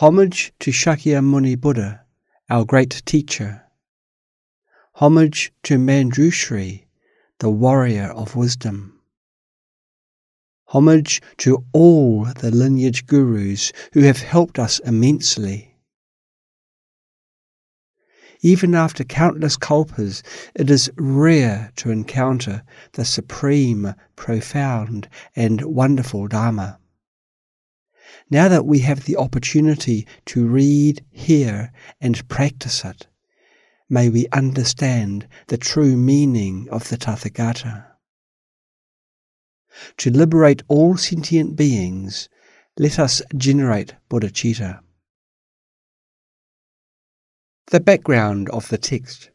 Homage to Shakyamuni Buddha, our great teacher. Homage to Manjushri, the warrior of wisdom. Homage to all the lineage gurus who have helped us immensely. Even after countless kalpas, it is rare to encounter the supreme, profound, and wonderful Dharma. Now that we have the opportunity to read, hear, and practice it, may we understand the true meaning of the Tathagata. To liberate all sentient beings, let us generate bodhicitta. The background of the text.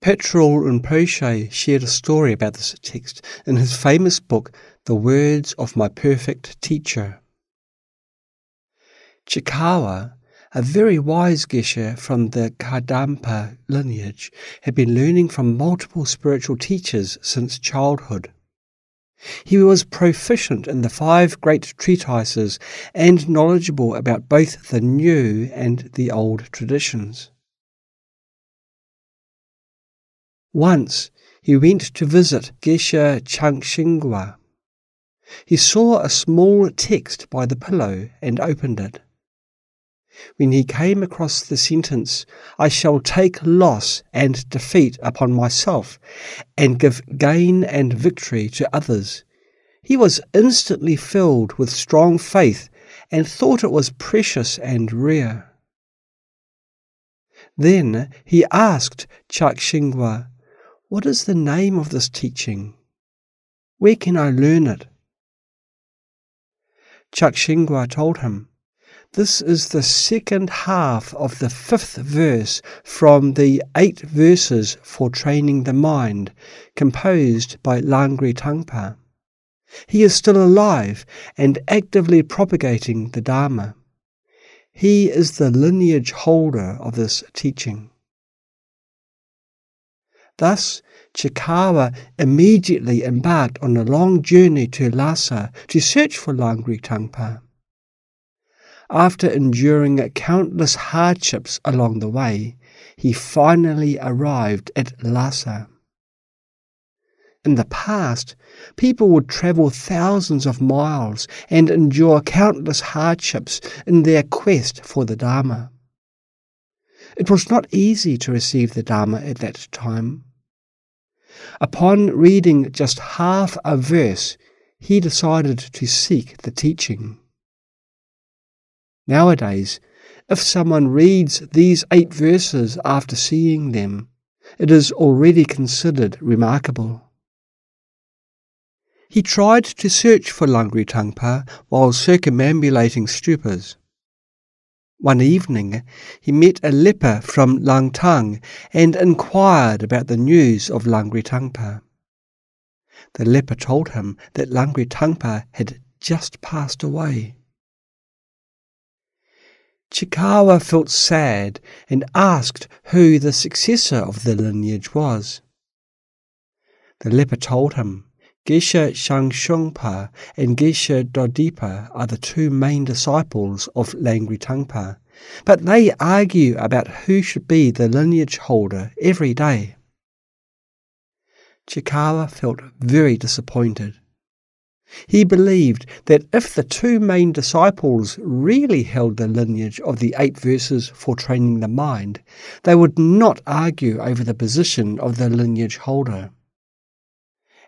Patrul Rinpoche shared a story about this text in his famous book, The Words of My Perfect Teacher. Chikawa, a very wise geshe from the Kadampa lineage, had been learning from multiple spiritual teachers since childhood. He was proficient in the five great treatises and knowledgeable about both the new and the old traditions. Once he went to visit Geshe Chakshingwa. He saw a small text by the pillow and opened it. When he came across the sentence, I shall take loss and defeat upon myself, and give gain and victory to others, he was instantly filled with strong faith and thought it was precious and rare. Then he asked Chakshingwa, What is the name of this teaching? Where can I learn it? Chakshingwa told him, this is the second half of the fifth verse from the eight verses for training the mind, composed by Langri Tangpa. He is still alive and actively propagating the Dharma. He is the lineage holder of this teaching. Thus, Chikawa immediately embarked on a long journey to Lhasa to search for Langri Tangpa. After enduring countless hardships along the way, he finally arrived at Lhasa. In the past, people would travel thousands of miles and endure countless hardships in their quest for the Dharma. It was not easy to receive the Dharma at that time. Upon reading just half a verse, he decided to seek the teaching. Nowadays, if someone reads these eight verses after seeing them, it is already considered remarkable. He tried to search for Langri Tangpa while circumambulating stupas. One evening, he met a leper from Langtang and inquired about the news of Langri Tangpa. The leper told him that Langri Tangpa had just passed away. Chikawa felt sad and asked who the successor of the lineage was. The leper told him Geshe Shangshungpa and Geshe Dodipa are the two main disciples of Langri Tangpa, but they argue about who should be the lineage holder every day. Chikawa felt very disappointed. He believed that if the two main disciples really held the lineage of the eight verses for training the mind, they would not argue over the position of the lineage holder.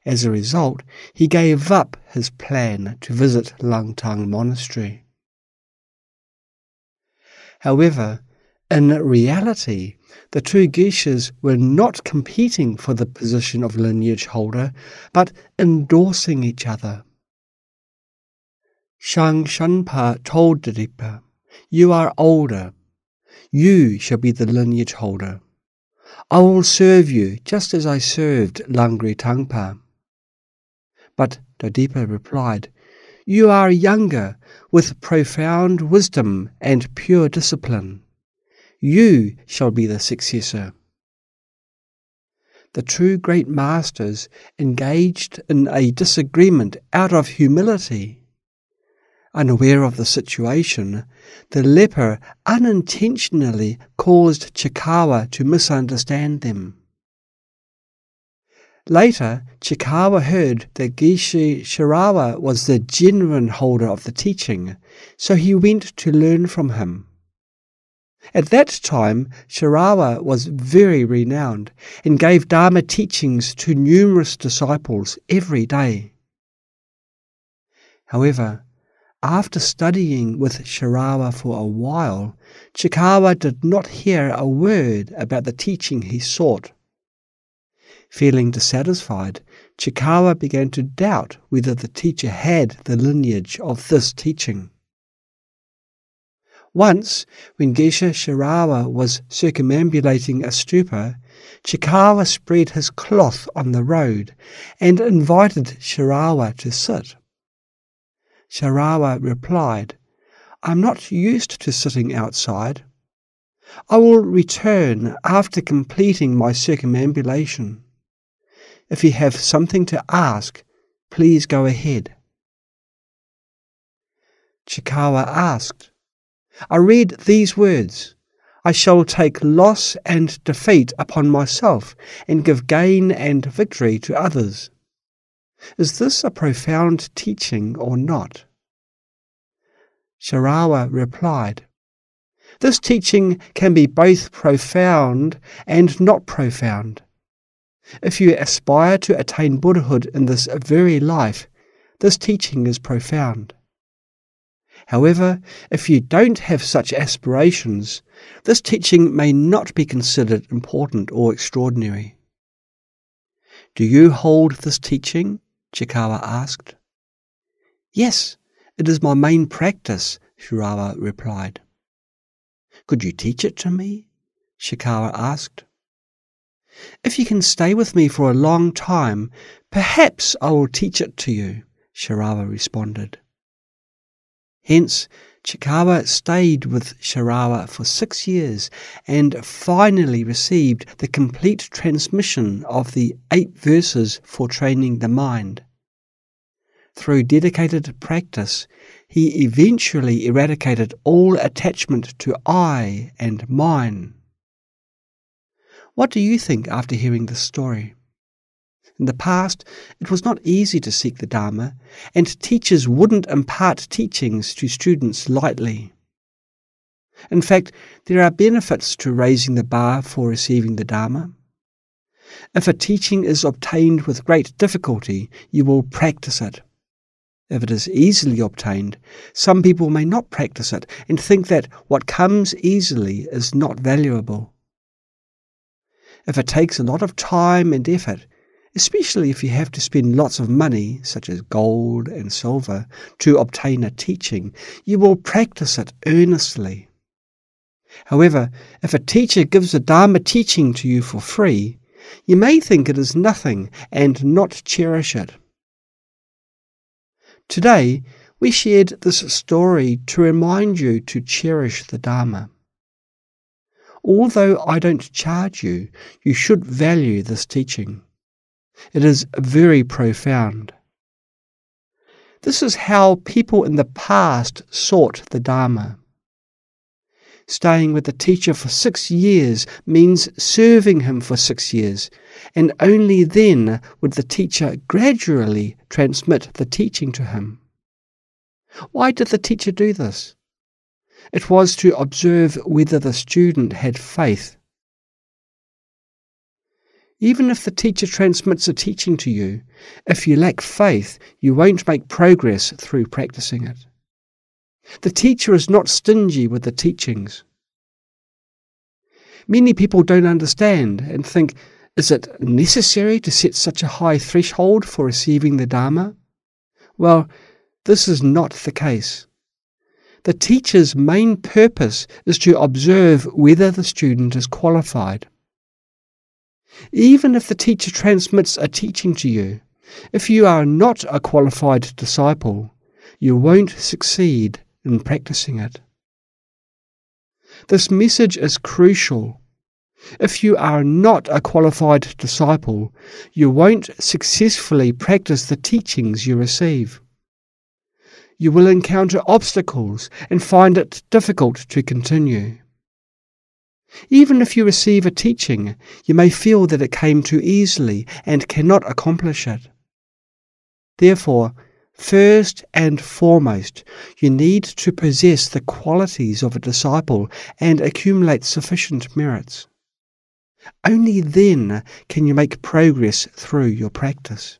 As a result, he gave up his plan to visit Langtang Monastery. However, in reality, the two geshes were not competing for the position of lineage holder, but endorsing each other. Shang Shanpa told Dodipa, You are older. You shall be the lineage holder. I will serve you just as I served Langri Tangpa. But Dodipa replied, You are younger, with profound wisdom and pure discipline. You shall be the successor. The two great masters engaged in a disagreement out of humility Unaware of the situation, the leper unintentionally caused Chikawa to misunderstand them. Later, Chikawa heard that Geshe Shirawa was the genuine holder of the teaching, so he went to learn from him. At that time, Shirawa was very renowned and gave Dharma teachings to numerous disciples every day. However, after studying with Shirawa for a while, Chikawa did not hear a word about the teaching he sought. Feeling dissatisfied, Chikawa began to doubt whether the teacher had the lineage of this teaching. Once, when Geshe Shirawa was circumambulating a stupa, Chikawa spread his cloth on the road and invited Shirawa to sit. Sharawa replied, I'm not used to sitting outside. I will return after completing my circumambulation. If you have something to ask, please go ahead. Chikawa asked, I read these words I shall take loss and defeat upon myself, and give gain and victory to others. Is this a profound teaching or not? Sharawa replied, This teaching can be both profound and not profound. If you aspire to attain Buddhahood in this very life, this teaching is profound. However, if you don't have such aspirations, this teaching may not be considered important or extraordinary. Do you hold this teaching? Chikawa asked. Yes, it is my main practice, Shirawa replied. Could you teach it to me? Chikawa asked. If you can stay with me for a long time, perhaps I will teach it to you, Shirawa responded. Hence, Chikawa stayed with Sharawa for six years and finally received the complete transmission of the eight verses for training the mind. Through dedicated practice, he eventually eradicated all attachment to I and mine. What do you think after hearing this story? In the past, it was not easy to seek the Dharma, and teachers wouldn't impart teachings to students lightly. In fact, there are benefits to raising the bar for receiving the Dharma. If a teaching is obtained with great difficulty, you will practice it. If it is easily obtained, some people may not practice it and think that what comes easily is not valuable. If it takes a lot of time and effort, especially if you have to spend lots of money, such as gold and silver, to obtain a teaching, you will practice it earnestly. However, if a teacher gives a Dharma teaching to you for free, you may think it is nothing and not cherish it. Today, we shared this story to remind you to cherish the Dharma. Although I don't charge you, you should value this teaching. It is very profound. This is how people in the past sought the Dharma. Staying with the teacher for six years means serving him for six years, and only then would the teacher gradually transmit the teaching to him. Why did the teacher do this? It was to observe whether the student had faith even if the teacher transmits a teaching to you, if you lack faith, you won't make progress through practicing it. The teacher is not stingy with the teachings. Many people don't understand and think, is it necessary to set such a high threshold for receiving the Dharma? Well, this is not the case. The teacher's main purpose is to observe whether the student is qualified. Even if the teacher transmits a teaching to you, if you are not a qualified disciple, you won't succeed in practicing it. This message is crucial. If you are not a qualified disciple, you won't successfully practice the teachings you receive. You will encounter obstacles and find it difficult to continue. Even if you receive a teaching, you may feel that it came too easily and cannot accomplish it. Therefore, first and foremost, you need to possess the qualities of a disciple and accumulate sufficient merits. Only then can you make progress through your practice.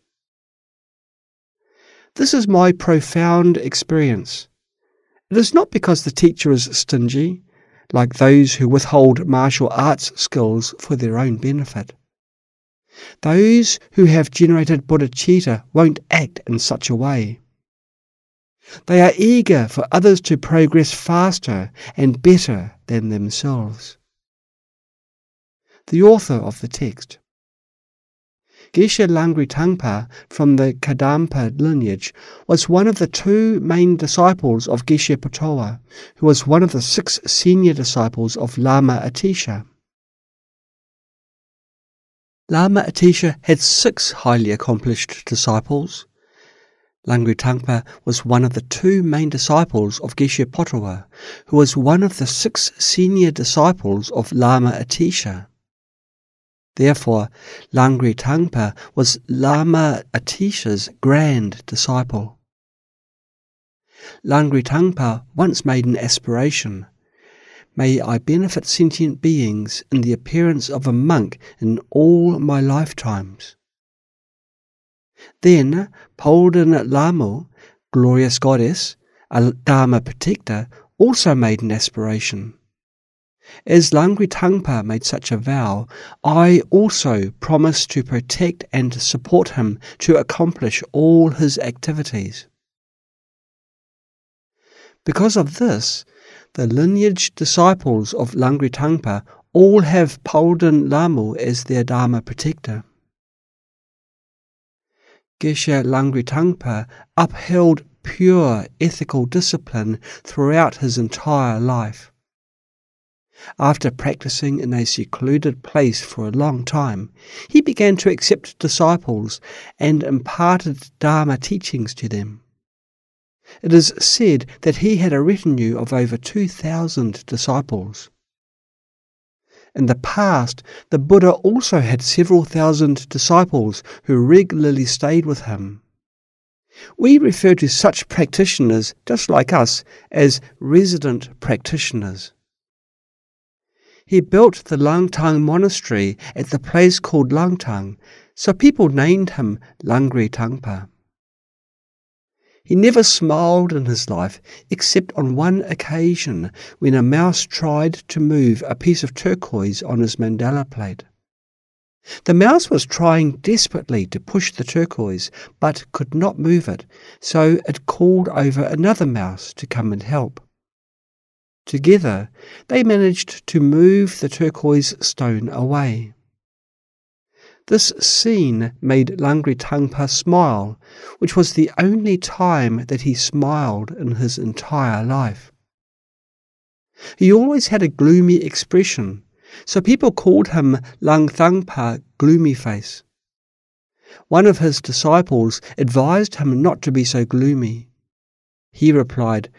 This is my profound experience. It is not because the teacher is stingy, like those who withhold martial arts skills for their own benefit. Those who have generated bodhicitta won't act in such a way. They are eager for others to progress faster and better than themselves. The author of the text. Geshe Langri Tangpa from the Kadampa lineage was one of the two main disciples of Geshe Potowa, who was one of the six senior disciples of Lama Atisha. Lama Atisha had six highly accomplished disciples. Langri Tangpa was one of the two main disciples of Geshe Potowa, who was one of the six senior disciples of Lama Atisha. Therefore, Langri Tangpa was Lama Atisha's grand disciple. Langri Tangpa once made an aspiration May I benefit sentient beings in the appearance of a monk in all my lifetimes. Then Palden Lamo, glorious goddess, a Dharma protector, also made an aspiration. As Langri Tangpa made such a vow, I also promise to protect and support him to accomplish all his activities. Because of this, the lineage disciples of Langri Tangpa all have Palden Lamo as their Dharma protector. Geshe Langri Tangpa upheld pure ethical discipline throughout his entire life. After practicing in a secluded place for a long time, he began to accept disciples and imparted Dharma teachings to them. It is said that he had a retinue of over 2,000 disciples. In the past, the Buddha also had several thousand disciples who regularly stayed with him. We refer to such practitioners, just like us, as resident practitioners. He built the Langtang monastery at the place called Langtang, so people named him Langri Tangpa. He never smiled in his life, except on one occasion when a mouse tried to move a piece of turquoise on his mandala plate. The mouse was trying desperately to push the turquoise, but could not move it, so it called over another mouse to come and help. Together, they managed to move the turquoise stone away. This scene made Langri Tangpa smile, which was the only time that he smiled in his entire life. He always had a gloomy expression, so people called him Lang Thangpa Gloomy Face. One of his disciples advised him not to be so gloomy. He replied,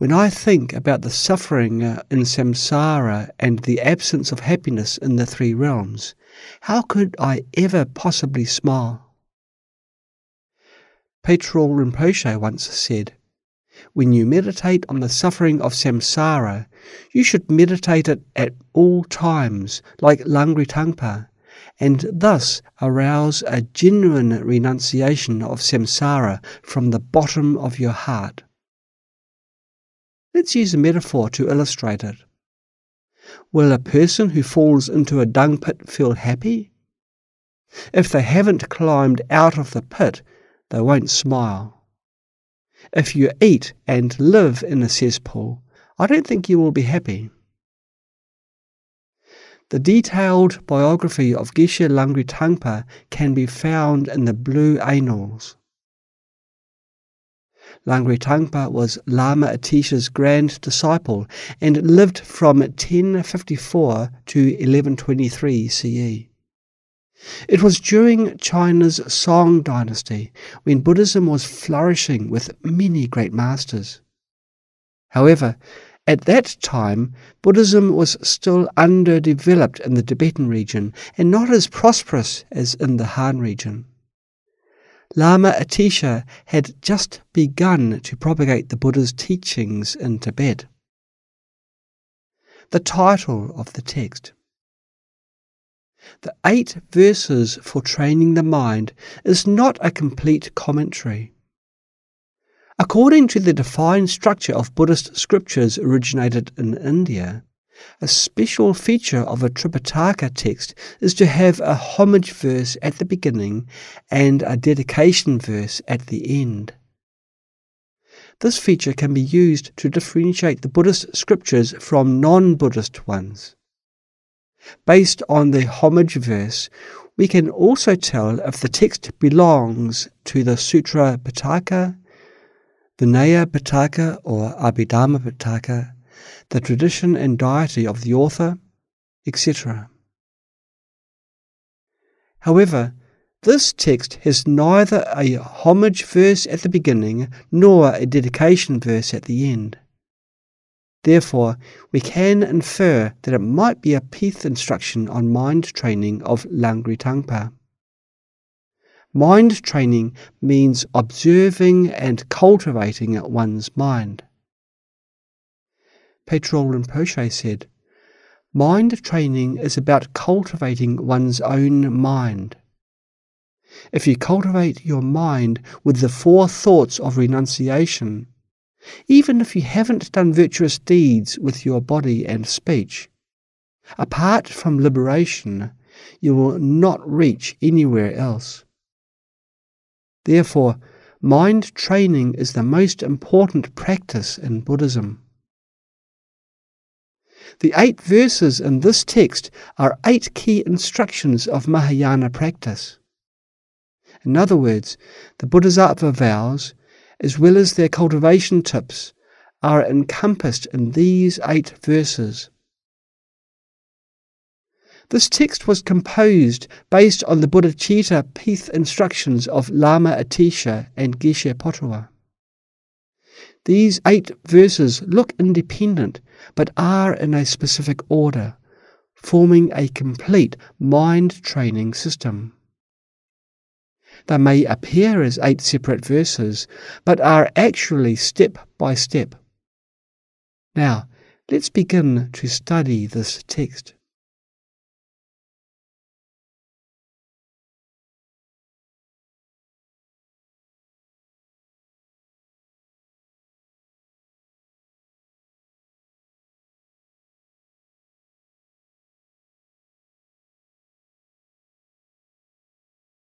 When I think about the suffering uh, in samsara and the absence of happiness in the three realms, how could I ever possibly smile? Patrul Rinpoche once said, When you meditate on the suffering of samsara, you should meditate it at all times, like Langri Tangpa, and thus arouse a genuine renunciation of samsara from the bottom of your heart. Let's use a metaphor to illustrate it. Will a person who falls into a dung pit feel happy? If they haven't climbed out of the pit, they won't smile. If you eat and live in a cesspool, I don't think you will be happy. The detailed biography of Geshe Langri Tangpa can be found in the Blue Annals. Langri Tangpa was Lama Atisha's grand disciple and lived from 1054 to 1123 CE. It was during China's Song dynasty when Buddhism was flourishing with many great masters. However, at that time, Buddhism was still underdeveloped in the Tibetan region and not as prosperous as in the Han region. Lama Atisha had just begun to propagate the Buddha's teachings in Tibet. The title of the text The eight verses for training the mind is not a complete commentary. According to the defined structure of Buddhist scriptures originated in India, a special feature of a Tripitaka text is to have a homage verse at the beginning and a dedication verse at the end. This feature can be used to differentiate the Buddhist scriptures from non Buddhist ones. Based on the homage verse, we can also tell if the text belongs to the Sutra Pitaka, Vinaya Pitaka or Abhidharma Pitaka, the tradition and deity of the author, etc. However, this text has neither a homage verse at the beginning nor a dedication verse at the end. Therefore, we can infer that it might be a pith instruction on mind training of Langri Tangpa. Mind training means observing and cultivating one's mind. Patrul Rinpoche said, Mind training is about cultivating one's own mind. If you cultivate your mind with the four thoughts of renunciation, even if you haven't done virtuous deeds with your body and speech, apart from liberation, you will not reach anywhere else. Therefore, mind training is the most important practice in Buddhism. The eight verses in this text are eight key instructions of Mahayana practice. In other words, the Bodhisattva vows, as well as their cultivation tips, are encompassed in these eight verses. This text was composed based on the Bodhicitta Pith instructions of Lama Atisha and Geshe Potowa. These eight verses look independent, but are in a specific order, forming a complete mind training system. They may appear as eight separate verses, but are actually step by step. Now, let's begin to study this text.